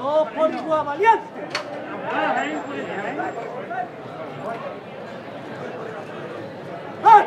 Todo por igual valiente. ¡Ah!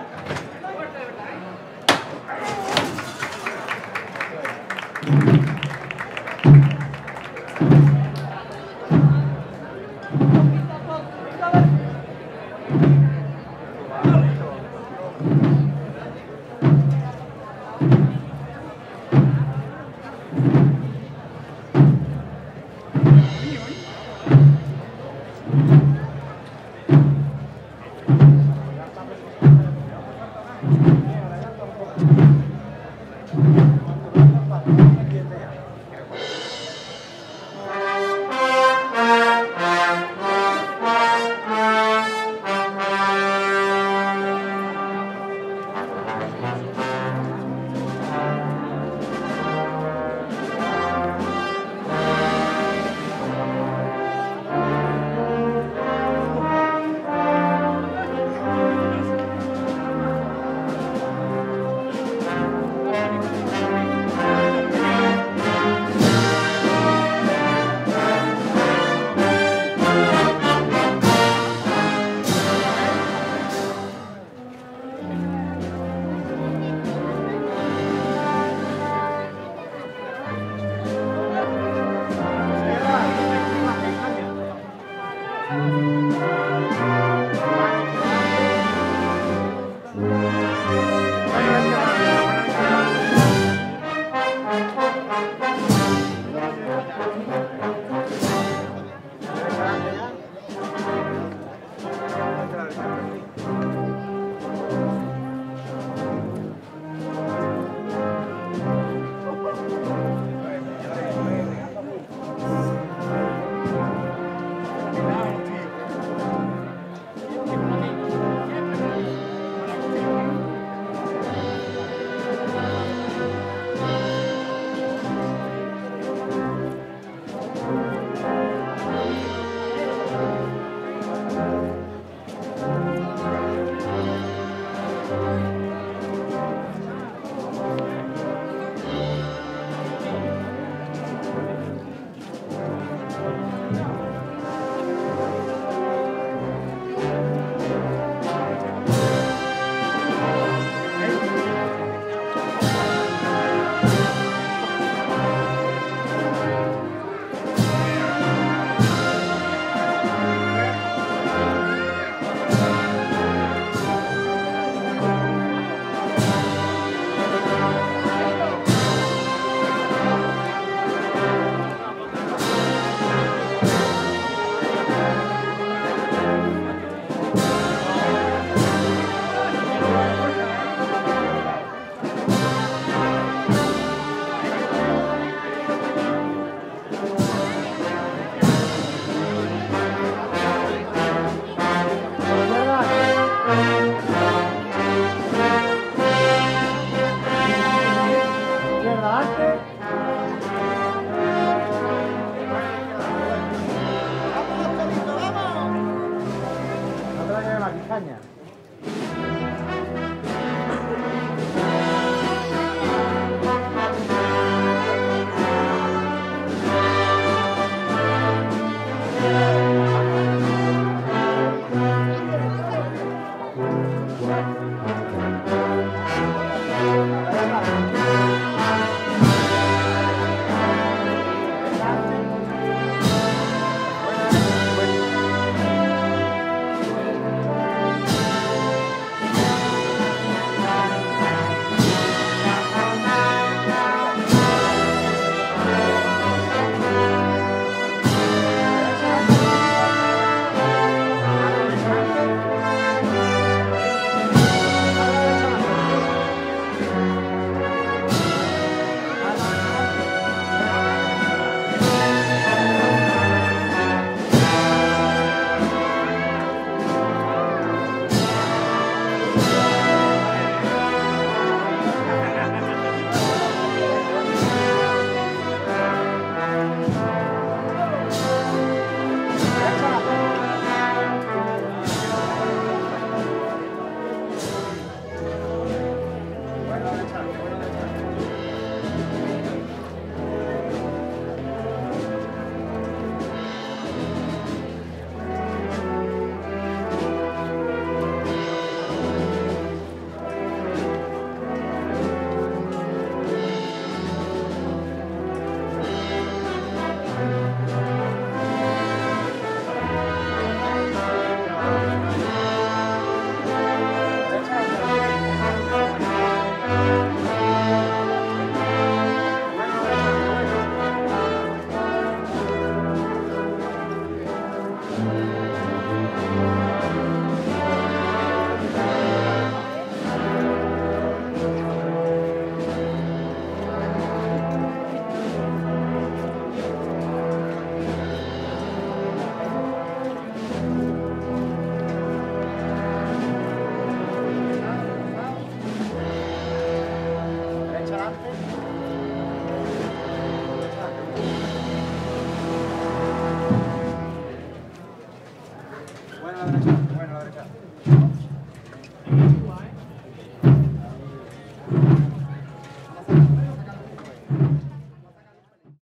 Thank you. España.